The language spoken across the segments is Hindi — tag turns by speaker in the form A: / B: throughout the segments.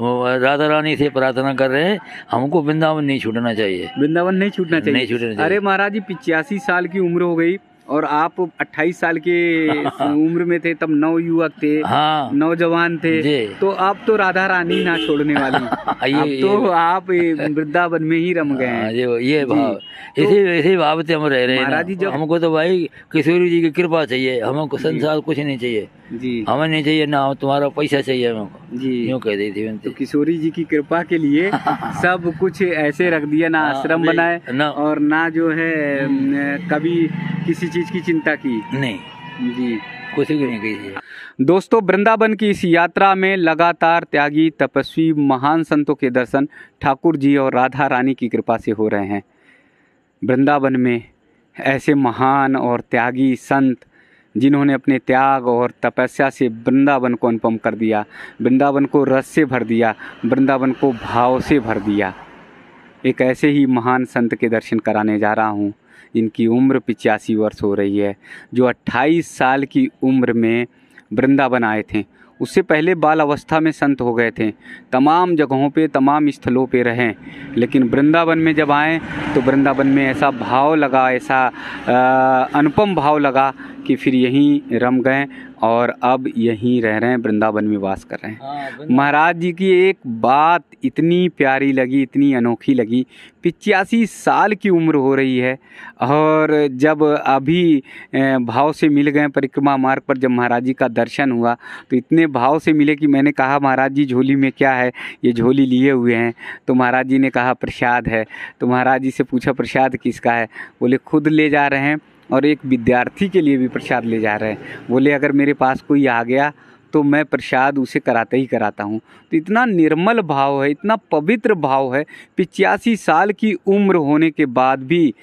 A: वो राधा रानी से प्रार्थना कर रहे हैं हमको वृंदावन नहीं छूटना चाहिए।
B: वृंदावन नहीं छूटना चाहिए।
A: नहीं छूटना चाहिए।
B: अरे महाराज जी पिचासी साल की उम्र हो गई और आप 28 साल के उम्र में थे तब नौ युवक थे
A: हाँ।
B: नौजवान थे तो आप तो राधा रानी ना छोड़ने वाली।
A: ये-
B: अब तो आप ये वृंदावन में ही रम गए
A: हाँ,
B: हैं
A: ये ये। भाव
B: तो-
A: इसी इसी भाव से हम रह रहे हैं
B: महाराज जी जब-
A: हमको तो भाई किशोरी जी की कृपा चाहिए हमको संसार कुछ नहीं चाहिए।
B: जी।
A: हमें नहीं चाहिए ना तुम्हारा पैसा चाहिए हमको।
B: जी।
A: यूँ कह दी थी
B: तो किशोरी जी की कृपा के लिए सब कुछ ऐसे रख दिया ना
A: हाँ,
B: आश्रम बनाए
A: ना।
B: और ना जो है कभी किसी चीज़ की चिंता की।
A: नहीं।
B: जी।
A: कुछ भी नहीं कही।
B: दोस्तों वृंदावन की इस यात्रा में लगातार त्यागी तपस्वी महान संतों के दर्शन ठाकुर जी और राधा रानी की कृपा से हो रहे हैं। वृंदावन में ऐसे महान और त्यागी संत जिन्होंने अपने त्याग और तपस्या से वृंदावन को अनुपम कर दिया, वृंदावन को रस से भर दिया, वृंदावन को भाव से भर दिया। एक ऐसे ही महान संत के दर्शन कराने जा रहा हूँ। जिनकी उम्र पिचासी वर्ष हो रही है, जो 28 साल की उम्र में वृंदावन आए थे। उससे पहले बाल अवस्था में संत हो गए थे। तमाम जगहों पे, तमाम स्थलों पे रहें। लेकिन वृंदावन में जब आए तो वृंदावन में ऐसा भाव लगा, ऐसा अनुपम भाव लगा कि फिर यहीं रम गए और अब यहीं रह रहे हैं वृंदावन में वास कर रहे हैं। महाराज जी की एक बात इतनी प्यारी लगी इतनी अनोखी लगी पिचासी साल की उम्र हो रही है और जब अभी भाव से मिल गए परिक्रमा मार्ग पर जब महाराज जी का दर्शन हुआ तो इतने भाव से मिले कि मैंने कहा महाराज जी झोली में क्या है? ये झोली लिए हुए हैं। तो महाराज जी ने कहा प्रसाद है। तो महाराज जी से पूछा प्रसाद किसका है? बोले खुद ले जा रहे हैं। और एक विद्यार्थी के लिए भी प्रसाद ले जा रहे हैं। बोले, अगर मेरे पास कोई आ गया तो मैं प्रसाद उसे कराता ही कराता हूँ। तो इतना निर्मल भाव है, इतना पवित्र भाव है, पिचासी साल की उम्र होने के बाद भी,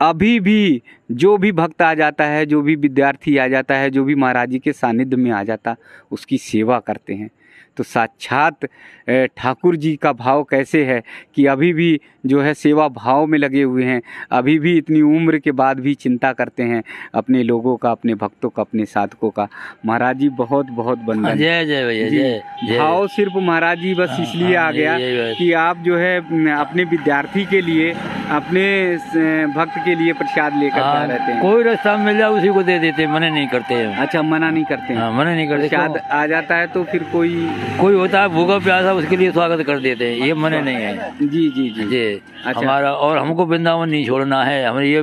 B: अभी भी जो भी भक्त आ जाता है, जो भी विद्यार्थी आ जाता है, जो भी महाराज जी के सानिध्य में आ जाता, उसकी सेवा करते हैं। तो साक्षात ठाकुर जी का भाव कैसे है कि अभी भी जो है सेवा भाव में लगे हुए हैं अभी भी इतनी उम्र के बाद भी चिंता करते हैं अपने लोगों का अपने भक्तों का अपने साधकों का। महाराज जी बहुत बहुत बंधन
A: जय जय भैया जय जय।
B: भाव सिर्फ़ महाराज जी बस
A: हाँ,
B: इसलिए आ
A: हाँ,
B: गया
A: यही- यही
B: कि आप जो है अपने विद्यार्थी के लिए अपने भक्त के लिए प्रसाद लेकर जा
A: हाँ,
B: रहते हैं
A: कोई रास्ता मिल जाए उसी को दे देते मना नहीं करते हैं।
B: अच्छा मना नहीं करते हाँ,
A: मना नहीं करते
B: प्रसाद आ जाता है तो फिर कोई
A: कोई होता है भूखा प्यासा उसके लिए स्वागत कर देते हैं। ये मने नहीं है।
B: जी जी जी।
A: जी।
B: अच्छा।
A: हमारा और हमको वृंदावन नहीं छोड़ना है। हम ये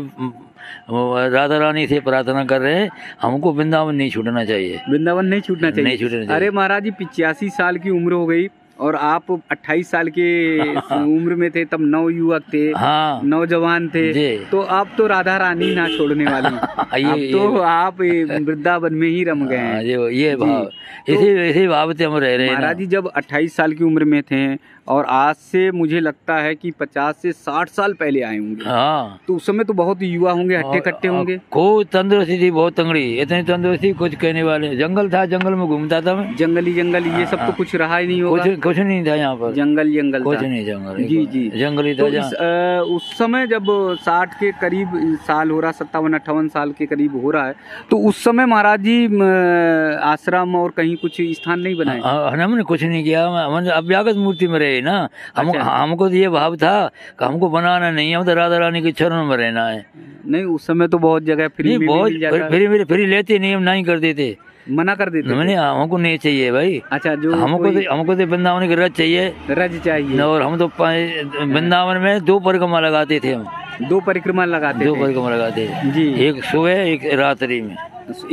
A: राधा रानी से प्रार्थना कर रहे हैं हमको वृंदावन नहीं छूटना चाहिए।
B: वृंदावन नहीं छूटना चाहिए।
A: नहीं छूटना चाहिए।
B: अरे महाराज जी पिचासी साल की उम्र हो गई। और आप 28 साल के उम्र में थे तब नौ युवक थे
A: हाँ।
B: नौजवान थे। तो आप तो राधा रानी ना छोड़ने वाले
A: ये-
B: अब तो आप वृद्धावन में ही रम गए
A: हाँ,
B: हैं
A: ये ये भाव इसी तो, इसी भाव से हम रह रहे हैं
B: महाराज जी जब 28 साल की उम्र में थे और आज से मुझे लगता है कि 50 से 60 साल पहले आए होंगे।
A: हाँ।
B: तो उस समय तो बहुत युवा होंगे हट्टे कट्टे होंगे।
A: खूब तंदुरुस्ती थी बहुत तंगड़ी। इतनी तंदुरुस्ती कुछ कहने वाले जंगल था जंगल में घूमता था मैं।
B: जंगली जंगल ये सब तो
A: हाँ।
B: कुछ रहा ही नहीं होगा।
A: कुछ नहीं था यहाँ पर
B: जंगल जंगल
A: कुछ
B: था।
A: नहीं जंगल
B: जी, जी।
A: जंगली
B: तो
A: था
B: इस,
A: जहाँ
B: अ, उस समय जब साठ के करीब साल हो रहा सत्तावन अट्ठावन साल के करीब हो रहा है तो उस समय महाराज जी आश्रम और कहीं कुछ स्थान नहीं बनाए
A: हाँ, हमने कुछ नहीं किया हम अभ्यागत मूर्ति में रहे ना हम
B: अच्छा।
A: हमको तो ये भाव था कि हमको बनाना नहीं है हम तो राधा रानी के चरण में रहना है
B: नहीं उस समय तो बहुत जगह फ्री
A: बहुत
B: है।
A: फिर फिर लेते नहीं हम नहीं कर देते
B: मना कर देते
A: नहीं हमको नहीं चाहिए भाई।
B: अच्छा जो
A: हमको तो हमको तो वृंदावन की रज चाहिए।
B: रज चाहिए।
A: और हम तो वृंदावन में दो परिक्रमा लगाते थे हम।
B: दो परिक्रमा लगाते
A: दो परिक्रमा लगाते
B: जी।
A: एक सुबह एक रात्रि में।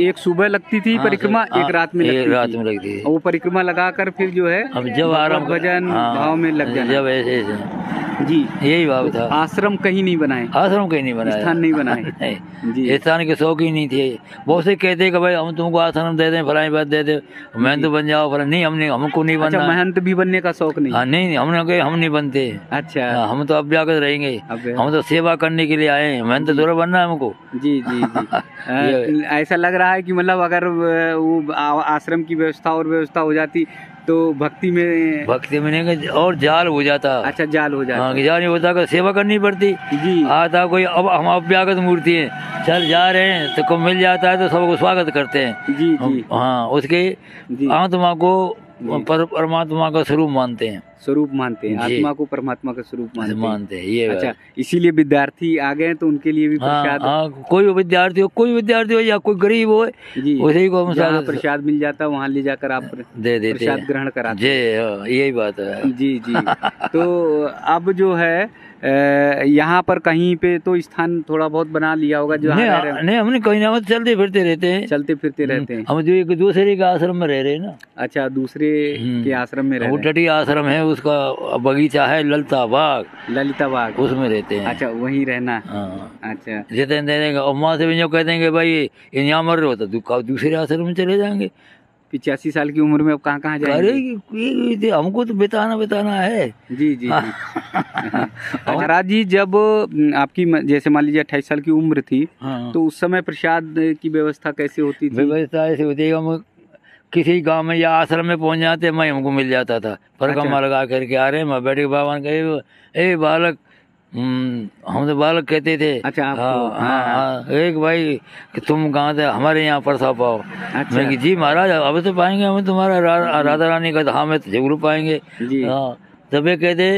B: एक सुबह लगती थी
A: हाँ,
B: परिक्रमा
A: हाँ,
B: एक रात में
A: एक
B: लगती
A: रात में लगती
B: और वो परिक्रमा लगाकर फिर जो है
A: अब जब आराम
B: भजन
A: हाँ,
B: भाव में लग जाना।
A: जब ऐसे
B: जी।
A: यही भाव था।
B: आश्रम कहीं नहीं बनाए।
A: आश्रम कहीं नहीं बनाया
B: स्थान नहीं बनाए। जी।
A: स्थान के शौक ही नहीं थे। बहुत से कहते कि भाई हम तुमको आश्रम दे दें फलाई बात दे दे। मैं तो बन जाओ फला नहीं हमने हमको नहीं बनना
B: अच्छा
A: बनना।
B: महंत भी बनने का शौक नहीं।
A: हाँ नहीं हमने कहे हम नहीं बनते।
B: अच्छा।
A: हाँ, हम तो अभ्यागत रहेंगे। हम तो सेवा करने के लिए आए हैं। मैं तो थोड़ा बनना है हमको।
B: जी जी ऐसा लग रहा है कि मतलब अगर वो आश्रम की व्यवस्था और व्यवस्था हो जाती तो भक्ति में
A: भक्ति में नहीं और जाल हो जाता।
B: अच्छा जाल हो जाता।
A: हाँ जाल नहीं होता कि सेवा करनी पड़ती।
B: जी।
A: आता कोई अब हम अभ्यागत मूर्ति है। चल जा रहे हैं तो को मिल जाता है तो सबको स्वागत करते हैं।
B: जी जी।
A: हाँ उसके आत्मा को पर परमात्मा का स्वरूप मानते हैं।
B: स्वरूप मानते हैं। आत्मा को परमात्मा का स्वरूप मानते हैं।
A: मानते हैं ये
B: अच्छा इसीलिए विद्यार्थी आ गए तो उनके लिए भी
A: हाँ
B: प्रसाद
A: हाँ कोई विद्यार्थी हो कोई विद्यार्थी हो या कोई गरीब हो
B: जी
A: उसी को
B: प्रसाद मिल जाता है वहाँ ले जाकर आप
A: दे देते
B: प्रसाद ग्रहण कराते
A: जी हाँ, यही बात है।
B: जी जी। तो अब जो है यहाँ पर कहीं पे तो स्थान थोड़ा बहुत बना लिया होगा जो
A: नहीं
B: रह
A: नहीं हमने कहीं ना चलते फिरते रहते हैं।
B: चलते फिरते रहते हैं।
A: हम जो एक दूसरे के आश्रम में रह रहे हैं ना।
B: अच्छा दूसरे
A: हम्म।
B: के आश्रम में रह
A: वो टटी आश्रम है उसका बगीचा है ललता बाग।
B: ललिता बाग।
A: उसमें रहते हैं।
B: अच्छा वही रहना।
A: हाँ।
B: अच्छा।
A: जितने देंगे और वहाँ से भी जो कहते हैं भाई यहाँ मर रहे हो तो दूसरे आश्रम में चले जाएँगे?
B: पिचासी साल की उम्र में अब कहाँ कहाँ
A: अरे
B: जाएँगे
A: ये- हमको तो बिताना बिताना है।
B: जी जी महाराज जी जब आपकी जैसे मान लीजिए अट्ठाईस साल की उम्र थी
A: हाँ।
B: तो उस समय प्रसाद की व्यवस्था कैसे होती थी?
A: व्यवस्था ऐसी होती है हम किसी गाँव में या आश्रम में पहुँच जाते मैं हमको मिल जाता था। परिक्रमा लगा करके आ रहे मैं बैठ के बाबा ने कहे ए बालक हम तो बालक कहते थे
B: अच्छा, आपको,
A: हाँ,
B: हाँ,
A: हाँ, हाँ, एक भाई कि तुम कहाँ थे? हमारे यहाँ पर पाओ।
B: अच्छा।
A: मैं कि जी महाराज अब तो पाएँगे हमें तुम्हारा रा, राधा रानी का हाँ मैं तो ज़रूर पाएँगे। हाँ तब ये कहते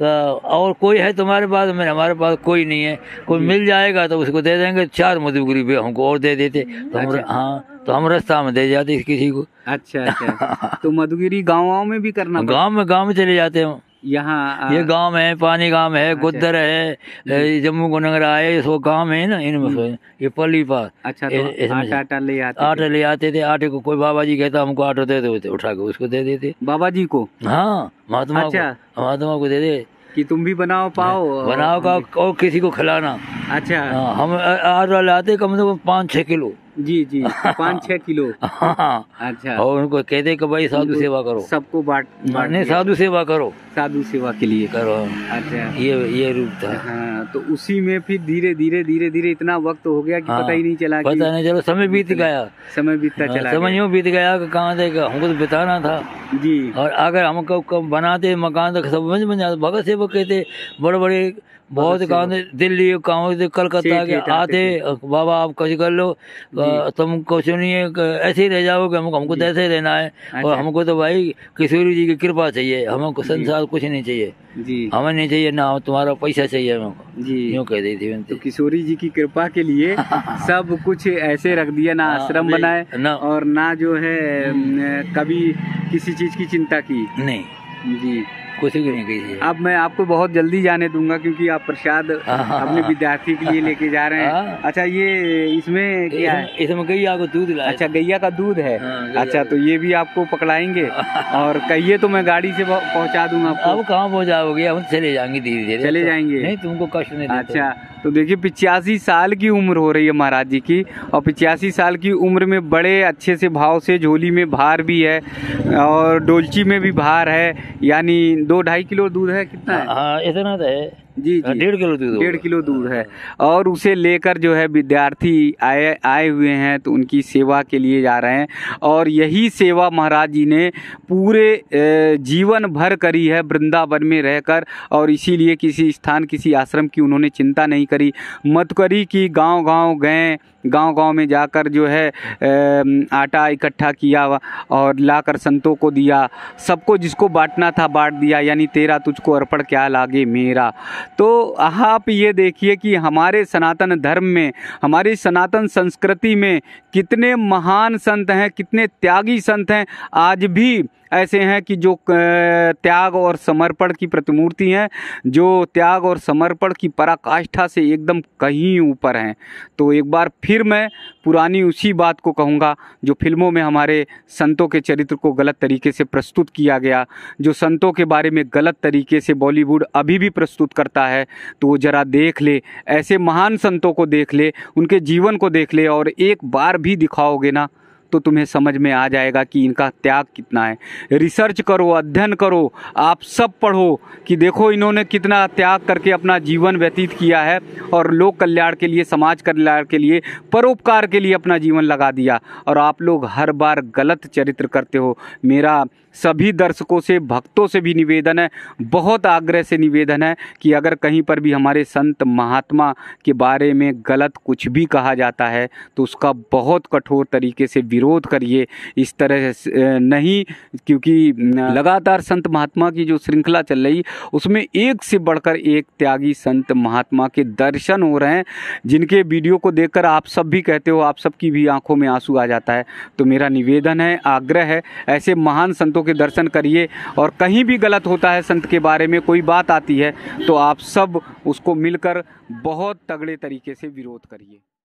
A: "आ, और कोई है तुम्हारे पास? मेरे हमारे पास कोई नहीं है। कोई मिल जाएगा तो उसको दे देंगे। चार मधुगरी भी हमको और दे देते। तो हम हाँ तो हम रास्ता में दे जाते किसी को।
B: अच्छा अच्छा। तो मधुगिरी गाँव में भी करना
A: गाँव में गाँव में चले जाते हैं।
B: यहाँ
A: ये गाँव है पानी गाँव है गुद्दर है ए, जम्मू को नगरा है सो गाँव है ना इनमें से ये पली पास।
B: अच्छा तो आटा आटा ले आते
A: आटे ले आते थे आटे को कोई बाबा जी कहता हमको आटो दे दो तो उठा के उसको दे देते।
B: बाबा जी को?
A: हाँ महात्मा
B: अच्छा।
A: महात्मा को दे दे।
B: कि तुम भी बनाओ पाओ
A: बनाओ का और किसी को खिलाना।
B: अच्छा।
A: हाँ, हम आटा लाते कम से कम पाँच छः किलो।
B: जी जी. पाँच छह किलो.
A: हाँ.
B: अच्छा.
A: और उनको कह दे कि भाई साधु सेवा करो.
B: सबको बांट बांटने
A: नहीं साधु सेवा करो.
B: साधु सेवा के लिए.
A: करो.
B: अच्छा.
A: ये ये रूप था.
B: हाँ तो उसी में फिर धीरे धीरे धीरे धीरे इतना वक्त हो गया कि
A: हाँ,
B: पता ही नहीं चला कि
A: पता नहीं चलो समय बीत गया.
B: समय बीतता चला
A: समय यूँ बीत गया कहाँ देगा? हमको तो बिताना था।
B: जी।
A: और अगर हमको कब बनाते मकान तो सब समझ में जाते भगत सेवक कहते बड़े बड़े बहुत थे दिल्ली कहाँ से कलकत्ता के आते बाबा आप कुछ कर लो तुम कुछ नहीं है ऐसे ही रह जाओगे हमको हमको तो ऐसे ही रहना है। और
B: अच्छा।
A: हमको तो भाई किशोरी जी की कृपा चाहिए हमको संसार कुछ नहीं चाहिए।
B: जी।
A: हमें नहीं चाहिए ना तुम्हारा पैसा चाहिए हमको।
B: जी।
A: यूँ कह दी थी
B: तो किशोरी जी की कृपा के लिए सब कुछ ऐसे रख दिया ना
A: हाँ,
B: आश्रम बनाए
A: ना।
B: और ना जो है कभी किसी चीज़ की चिंता की?
A: नहीं।
B: जी।
A: कुछ भी नहीं कही
B: अब मैं आपको बहुत जल्दी जाने दूँगा क्योंकि आप प्रसाद
A: हाँ।
B: अपने विद्यार्थी के लिए लेके जा रहे हैं।
A: हाँ।
B: अच्छा ये इसमें क्या है?
A: इसमें- गैया आपको दूध
B: अच्छा गैया का दूध है?
A: हाँ,
B: अच्छा तो ये भी आपको पकड़ाएँगे? और कहिए तो मैं गाड़ी से पह- पहुँचा दूँगा आपको।
A: अब कहाँ पहुँचाओगे? हम चले जाएँगे धीरे धीरे
B: चले जाएँगे?
A: नहीं तुमको कष्ट नहीं
B: अच्छा तो देखिए, पिचासी साल की उम्र हो रही है महाराज जी की, और पिचासी साल की उम्र में बड़े अच्छे से भाव से झोली में भार भी है, और डोलची में भी भार है, यानी दो ढाई किलो दूध है, कितना है?
A: हाँ इतना तो है।
B: जी जी।
A: डेढ़ किलो दूर
B: डेढ़ किलो दूर है। और उसे लेकर जो है विद्यार्थी आए आए हुए हैं तो उनकी सेवा के लिए जा रहे हैं। और यही सेवा महाराज जी ने पूरे जीवन भर करी है वृंदावन में रहकर। और इसीलिए किसी स्थान किसी आश्रम की उन्होंने चिंता नहीं करी। मत करी कि गाँव गाँव गए गाँव गाँव में जाकर जो है आटा इकट्ठा किया और लाकर संतों को दिया। सबको जिसको बांटना था बांट दिया, यानी तेरा तुझको अर्पण क्या लागे मेरा। तो आप ये देखिए कि हमारे सनातन धर्म में, हमारी सनातन संस्कृति में कितने महान संत हैं, कितने त्यागी संत हैं। आज भी ऐसे हैं कि जो त्याग और समर्पण की प्रतिमूर्ति हैं, जो त्याग और समर्पण की पराकाष्ठा से एकदम कहीं ऊपर हैं। तो एक बार फिर मैं पुरानी उसी बात को कहूँगा, जो फ़िल्मों में हमारे संतों के चरित्र को गलत तरीके से प्रस्तुत किया गया, जो संतों के बारे में गलत तरीके से बॉलीवुड अभी भी प्रस्तुत करता है। तो वो जरा देख ले, ऐसे महान संतों को देख ले, उनके जीवन को देख ले और एक बार भी दिखाओगे ना तो तुम्हें समझ में आ जाएगा कि इनका त्याग कितना है। रिसर्च करो, अध्ययन करो, आप सब पढ़ो कि देखो इन्होंने कितना त्याग करके अपना जीवन व्यतीत किया है और लोक कल्याण के लिए, समाज कल्याण के लिए, परोपकार के लिए अपना जीवन लगा दिया। और आप लोग हर बार गलत चरित्र करते हो। मेरा सभी दर्शकों से, भक्तों से भी निवेदन है, बहुत आग्रह से निवेदन है कि अगर कहीं पर भी हमारे संत महात्मा के बारे में गलत कुछ भी कहा जाता है तो उसका बहुत कठोर तरीके से विरोध करिए। इस तरह से नहीं, क्योंकि लगातार संत महात्मा की जो श्रृंखला चल रही, उसमें एक से बढ़कर एक त्यागी संत महात्मा के दर्शन हो रहे हैं, जिनके वीडियो को देखकर आप सब भी कहते हो, आप सबकी भी आँखों में आँसू आ जाता है। तो मेरा निवेदन है, आग्रह है, ऐसे महान संतों के दर्शन करिए और कहीं भी गलत होता है संत के बारे में कोई बात आती है तो आप सब उसको मिलकर बहुत तगड़े तरीके से विरोध करिए।